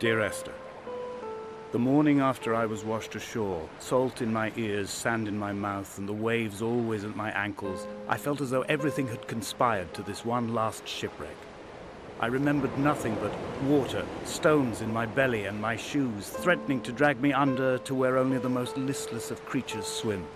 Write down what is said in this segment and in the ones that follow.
Dear Esther, the morning after I was washed ashore, salt in my ears, sand in my mouth, and the waves always at my ankles, I felt as though everything had conspired to this one last shipwreck. I remembered nothing but water, stones in my belly and my shoes, threatening to drag me under to where only the most listless of creatures swim.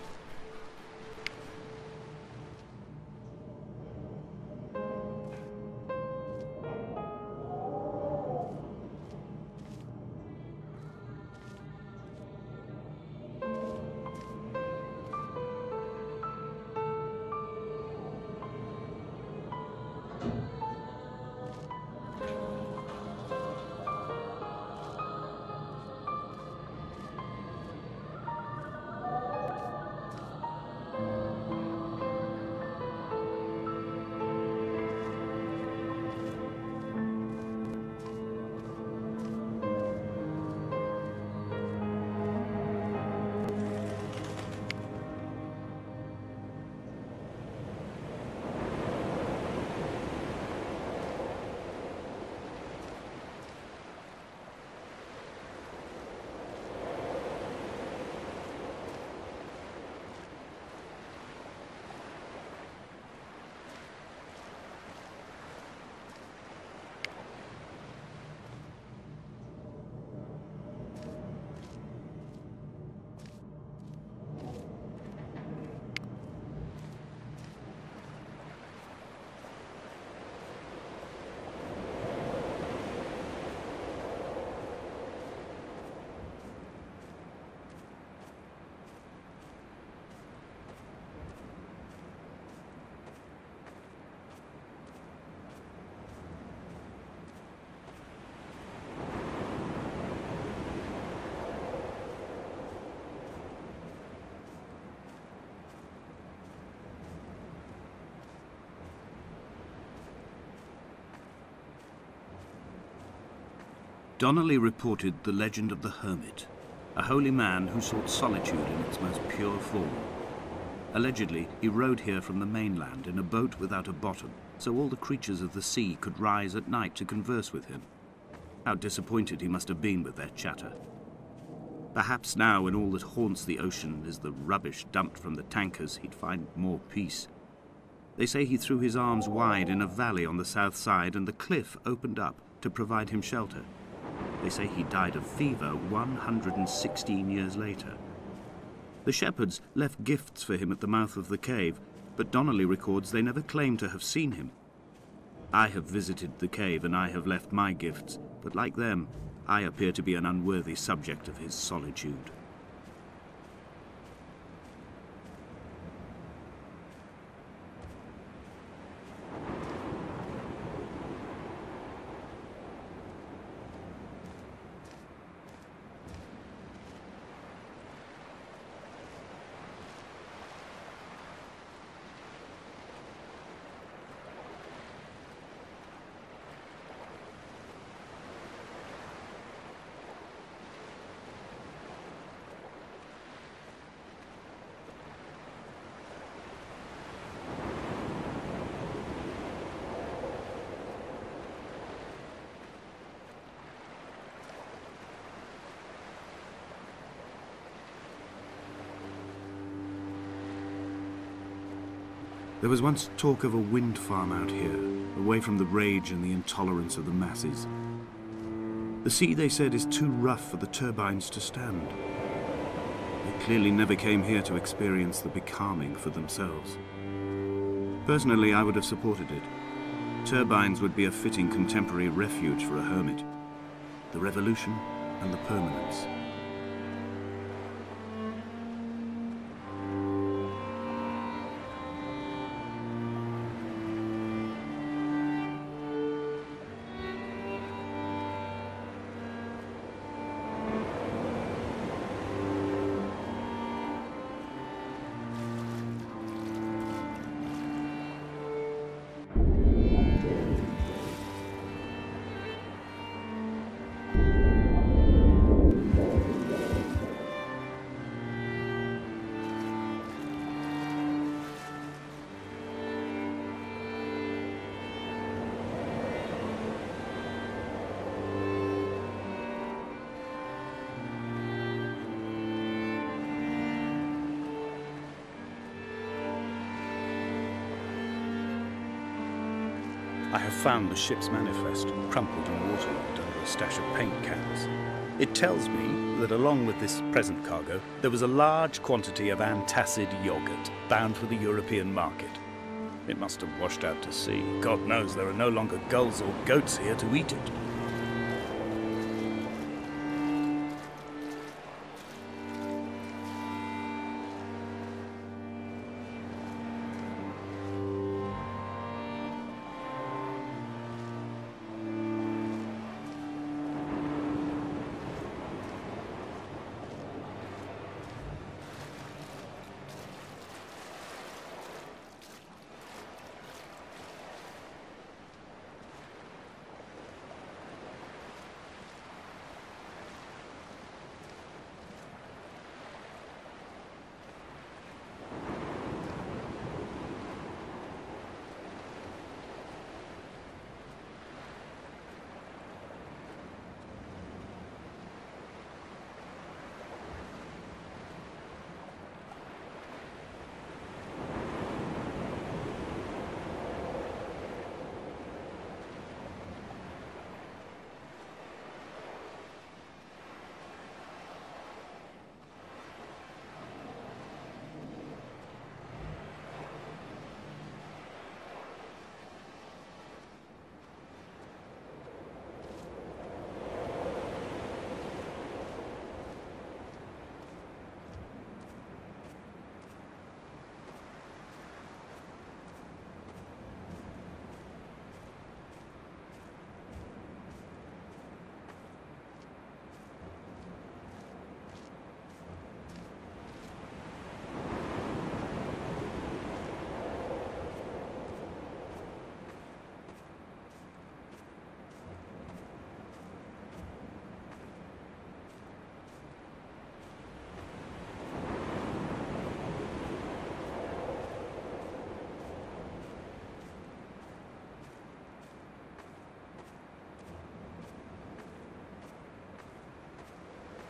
Donnelly reported the legend of the hermit, a holy man who sought solitude in its most pure form. Allegedly, he rode here from the mainland in a boat without a bottom, so all the creatures of the sea could rise at night to converse with him. How disappointed he must have been with their chatter. Perhaps now, when all that haunts the ocean is the rubbish dumped from the tankers, he'd find more peace. They say he threw his arms wide in a valley on the south side, and the cliff opened up to provide him shelter. They say he died of fever 116 years later. The shepherds left gifts for him at the mouth of the cave, but Donnelly records they never claimed to have seen him. I have visited the cave and I have left my gifts, but like them, I appear to be an unworthy subject of his solitude. There was once talk of a wind farm out here, away from the rage and the intolerance of the masses. The sea, they said, is too rough for the turbines to stand. They clearly never came here to experience the becalming for themselves. Personally, I would have supported it. Turbines would be a fitting contemporary refuge for a hermit. The revolution and the permanence. Have found the ship's manifest, crumpled and waterlogged under a stash of paint cans. It tells me that along with this present cargo, there was a large quantity of antacid yogurt bound for the European market. It must have washed out to sea. God knows there are no longer gulls or goats here to eat it.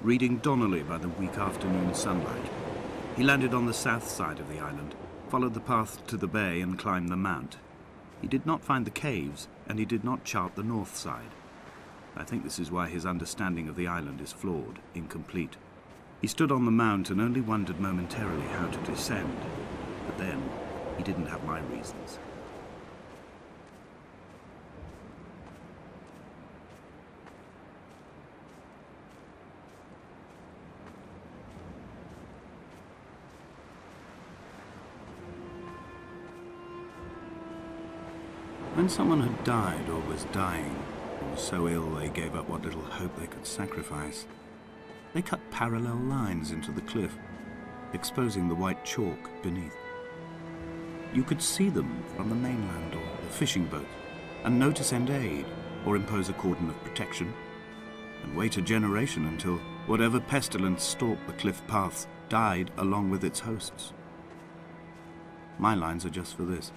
Reading Donnelly by the weak afternoon sunlight. He landed on the south side of the island, followed the path to the bay and climbed the mount. He did not find the caves, and he did not chart the north side. I think this is why his understanding of the island is flawed, incomplete. He stood on the mount and only wondered momentarily how to descend. But then, he didn't have my reasons. When someone had died or was dying, or was so ill they gave up what little hope they could sacrifice, they cut parallel lines into the cliff, exposing the white chalk beneath. You could see them from the mainland or the fishing boat, and notice and aid or impose a cordon of protection, and wait a generation until whatever pestilence stalked the cliff paths died along with its hosts. My lines are just for this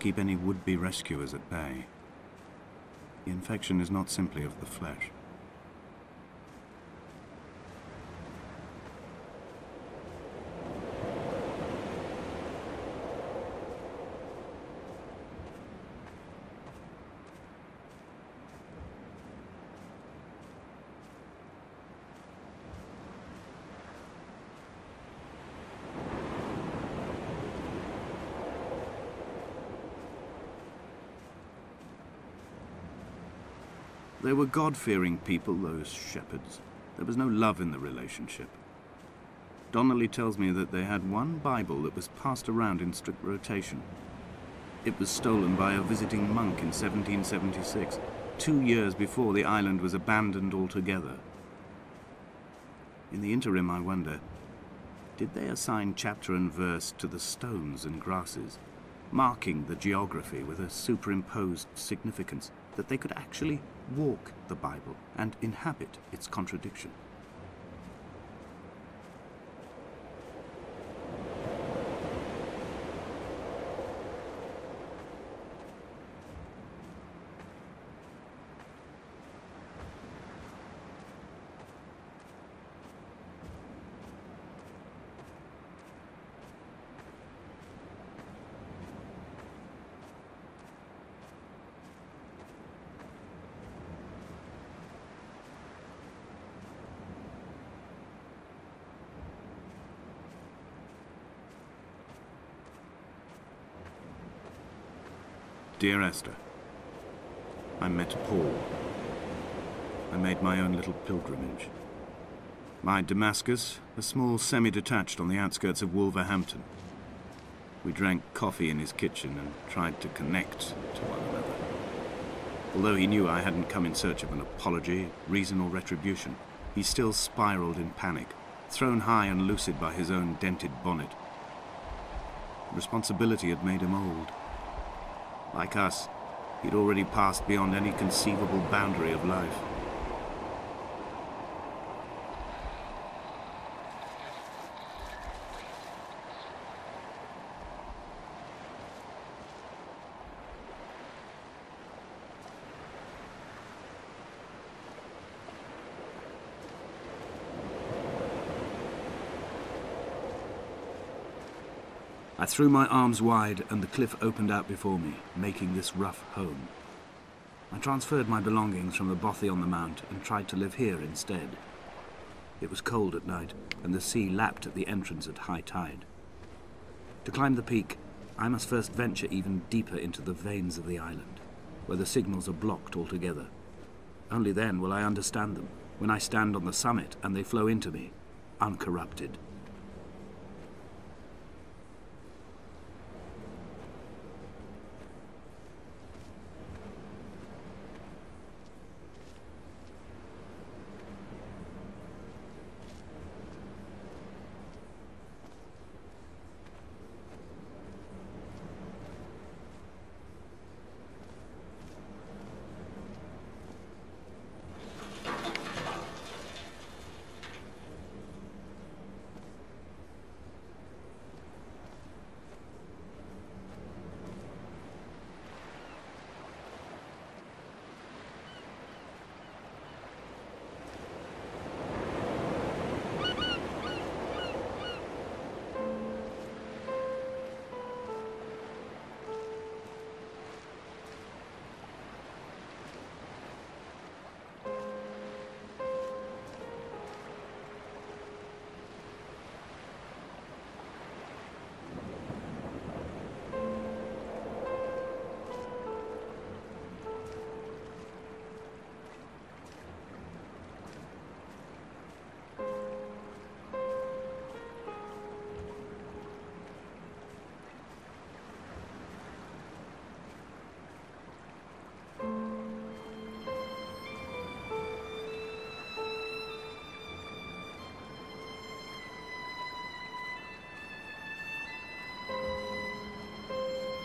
keep any would-be rescuers at bay. The infection is not simply of the flesh. They were God-fearing people, those shepherds. There was no love in the relationship. Donnelly tells me that they had one Bible that was passed around in strict rotation. It was stolen by a visiting monk in 1776, two years before the island was abandoned altogether. In the interim, I wonder, did they assign chapter and verse to the stones and grasses, marking the geography with a superimposed significance that they could actually walk the Bible and inhabit its contradiction. Dear Esther, I met Paul. I made my own little pilgrimage. My Damascus, a small semi-detached on the outskirts of Wolverhampton. We drank coffee in his kitchen and tried to connect to one another. Although he knew I hadn't come in search of an apology, reason or retribution, he still spiraled in panic, thrown high and lucid by his own dented bonnet. Responsibility had made him old. Like us, he'd already passed beyond any conceivable boundary of life. I threw my arms wide and the cliff opened out before me, making this rough home. I transferred my belongings from the bothy on the mount and tried to live here instead. It was cold at night, and the sea lapped at the entrance at high tide. To climb the peak, I must first venture even deeper into the veins of the island, where the signals are blocked altogether. Only then will I understand them, when I stand on the summit and they flow into me, uncorrupted.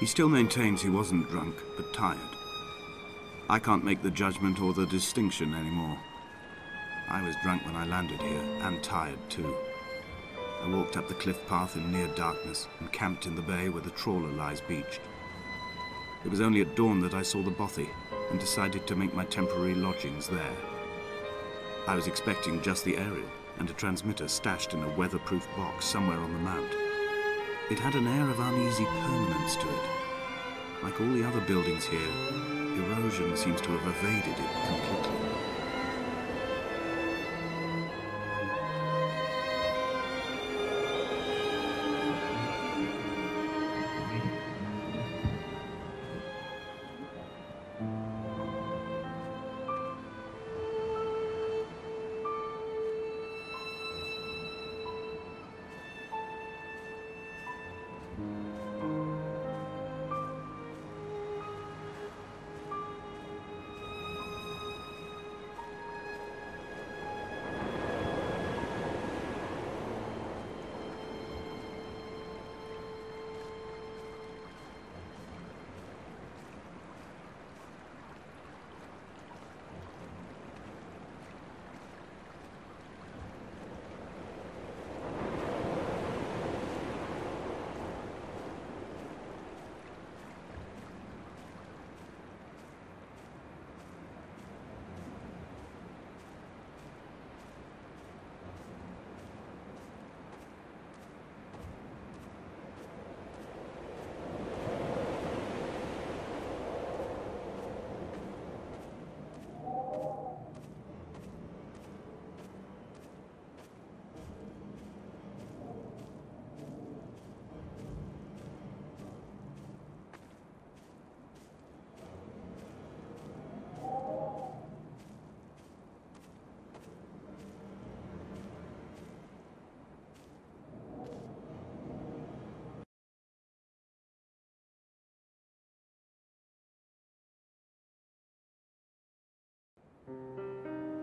He still maintains he wasn't drunk, but tired. I can't make the judgment or the distinction anymore. I was drunk when I landed here, and tired too. I walked up the cliff path in near darkness and camped in the bay where the trawler lies beached. It was only at dawn that I saw the bothy and decided to make my temporary lodgings there. I was expecting just the aerial and a transmitter stashed in a weatherproof box somewhere on the mount. It had an air of uneasy permanence to it. Like all the other buildings here, erosion seems to have evaded it completely.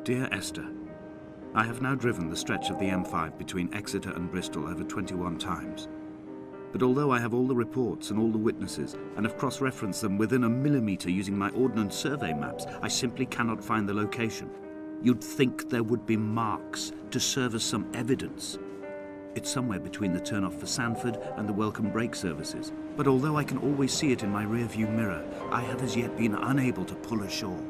Dear Esther, I have now driven the stretch of the M5 between Exeter and Bristol over 21 times. But although I have all the reports and all the witnesses, and have cross-referenced them within a millimetre using my Ordnance Survey maps, I simply cannot find the location. You'd think there would be marks to serve as some evidence. It's somewhere between the turnoff for Sandford and the Welcome Break services. But although I can always see it in my rearview mirror, I have as yet been unable to pull ashore.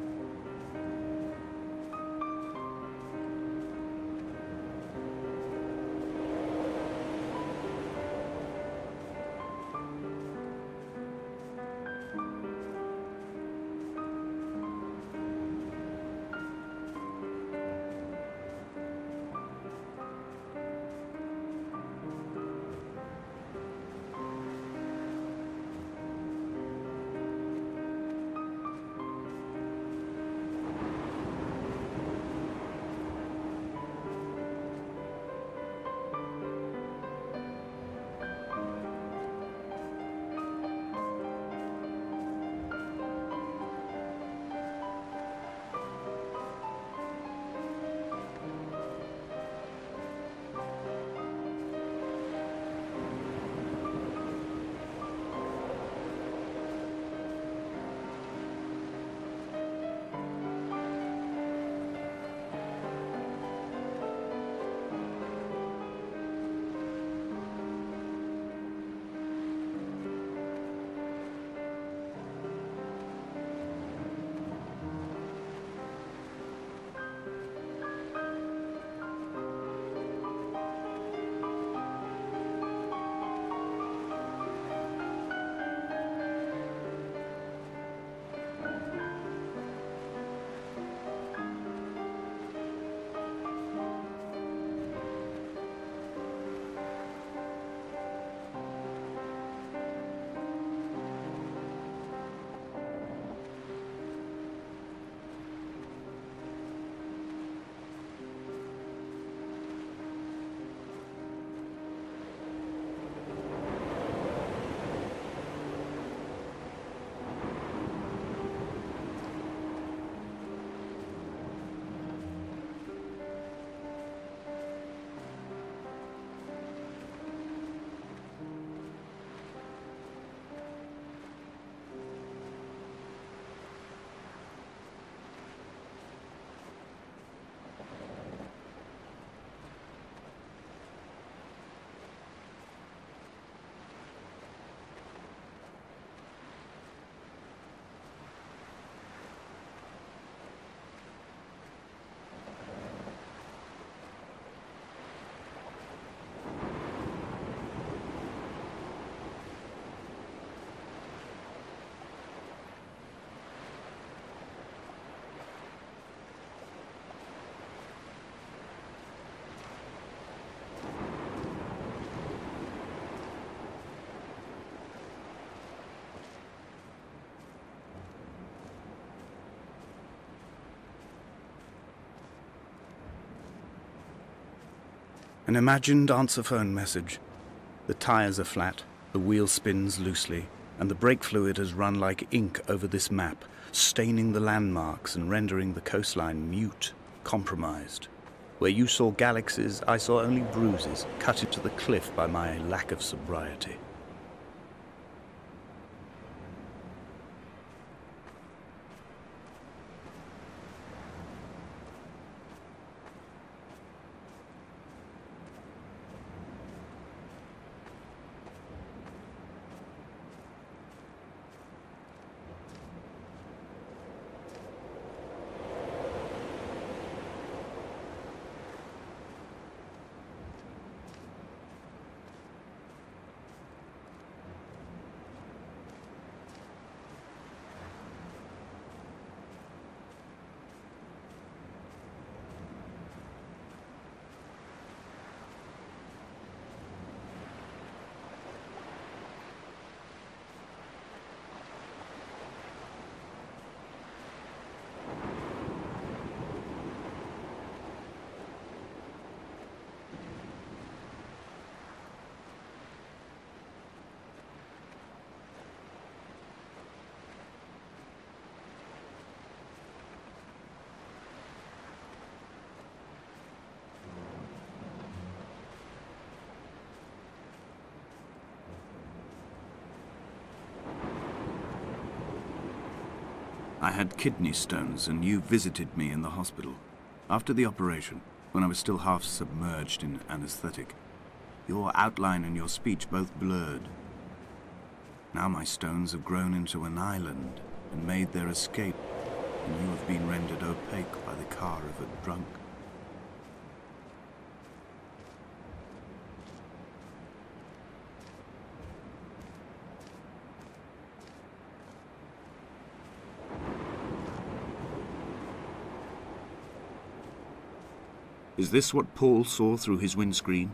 An imagined answer phone message. The tires are flat, the wheel spins loosely, and the brake fluid has run like ink over this map, staining the landmarks and rendering the coastline mute, compromised. Where you saw galaxies, I saw only bruises cut into the cliff by my lack of sobriety. I had kidney stones, and you visited me in the hospital. After the operation, when I was still half submerged in anesthetic, your outline and your speech both blurred. Now my stones have grown into an island and made their escape, and you have been rendered opaque by the car of a drunk. Is this what Paul saw through his windscreen?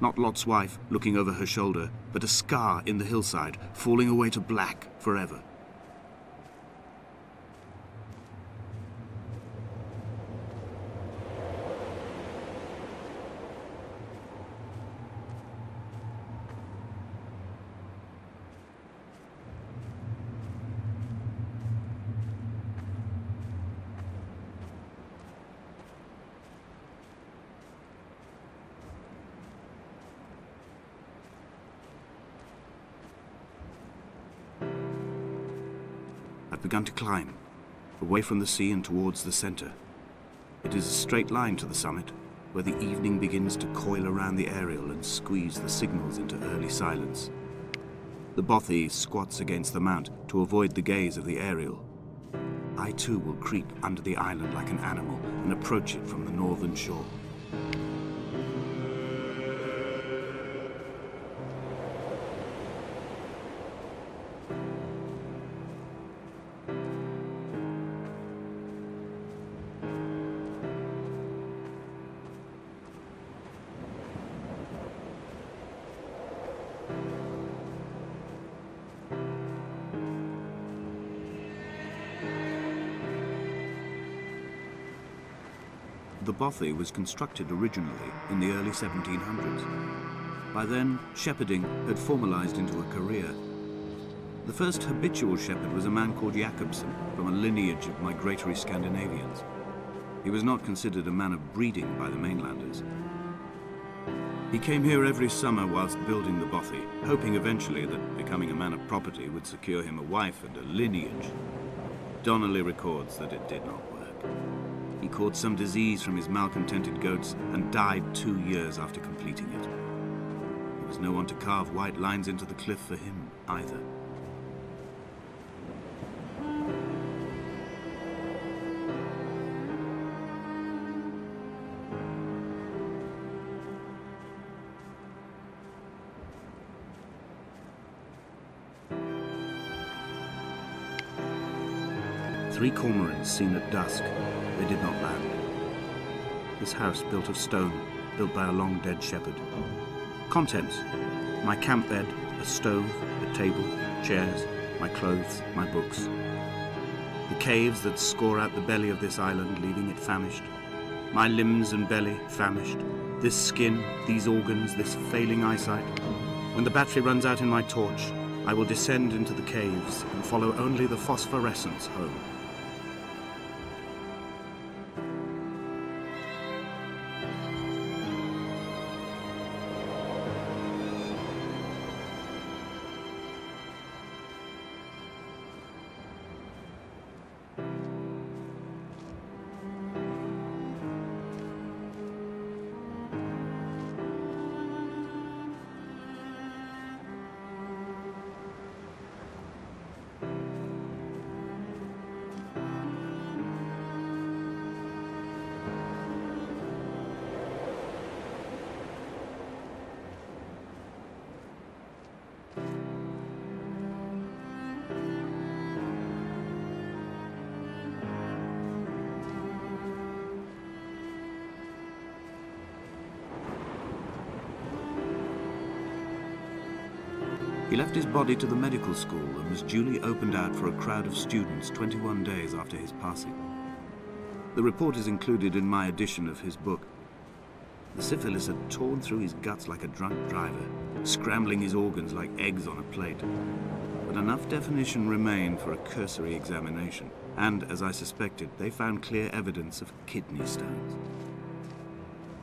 Not Lot's wife looking over her shoulder, but a scar in the hillside, falling away to black forever. I've begun to climb, away from the sea and towards the center. It is a straight line to the summit, where the evening begins to coil around the aerial and squeeze the signals into early silence. The bothy squats against the mount to avoid the gaze of the aerial. I too will creep under the island like an animal and approach it from the northern shore. The bothy was constructed originally in the early 1700s. By then, shepherding had formalized into a career. The first habitual shepherd was a man called Jakobson from a lineage of migratory Scandinavians. He was not considered a man of breeding by the mainlanders. He came here every summer whilst building the bothy, hoping eventually that becoming a man of property would secure him a wife and a lineage. Donnelly records that it did not. He caught some disease from his malcontented goats and died two years after completing it. There was no one to carve white lines into the cliff for him either. Three cormorants seen at dusk. They did not land. This house built of stone, built by a long dead shepherd. Contents my camp bed, a stove, a table, chairs, my clothes, my books. The caves that score out the belly of this island, leaving it famished. My limbs and belly famished. This skin, these organs, this failing eyesight. When the battery runs out in my torch, I will descend into the caves and follow only the phosphorescence home. Left his body to the medical school and was duly opened out for a crowd of students 21 days after his passing. The report is included in my edition of his book. The syphilis had torn through his guts like a drunk driver, scrambling his organs like eggs on a plate. But enough definition remained for a cursory examination, and, as I suspected, they found clear evidence of kidney stones.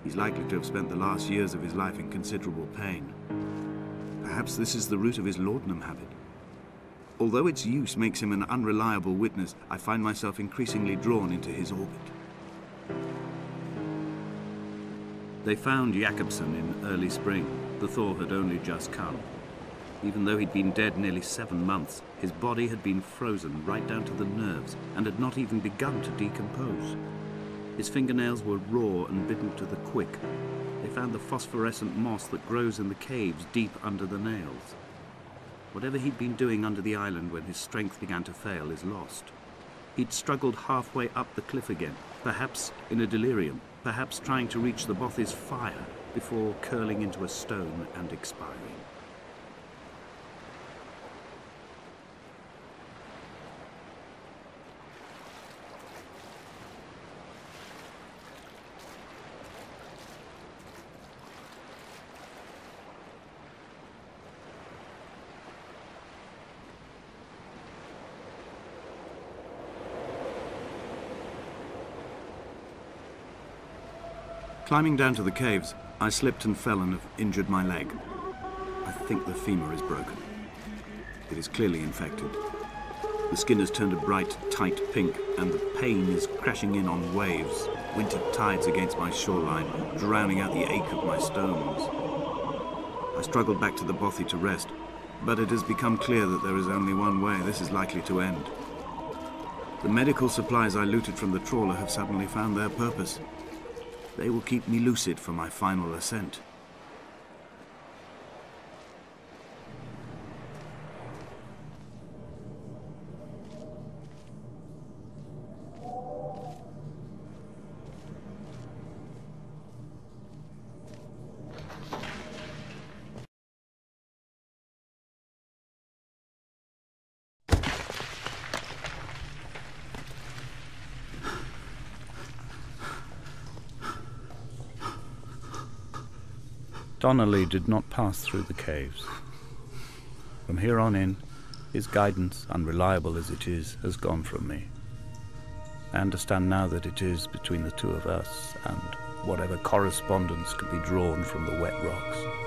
He's likely to have spent the last years of his life in considerable pain. Perhaps this is the root of his laudanum habit. Although its use makes him an unreliable witness, I find myself increasingly drawn into his orbit. They found Jakobson in early spring. The thaw had only just come. Even though he'd been dead nearly seven months, his body had been frozen right down to the nerves and had not even begun to decompose. His fingernails were raw and bitten to the quick. They found the phosphorescent moss that grows in the caves deep under the nails. Whatever he'd been doing under the island when his strength began to fail is lost. He'd struggled halfway up the cliff again, perhaps in a delirium, perhaps trying to reach the Bothy's fire before curling into a stone and expiring. Climbing down to the caves, I slipped and fell and have injured my leg. I think the femur is broken. It is clearly infected. The skin has turned a bright, tight pink, and the pain is crashing in on waves, winter tides against my shoreline, drowning out the ache of my stones. I struggled back to the bothy to rest, but it has become clear that there is only one way this is likely to end. The medical supplies I looted from the trawler have suddenly found their purpose. They will keep me lucid for my final ascent. Donnelly did not pass through the caves. From here on in, his guidance, unreliable as it is, has gone from me. I understand now that it is between the two of us and whatever correspondence could be drawn from the wet rocks.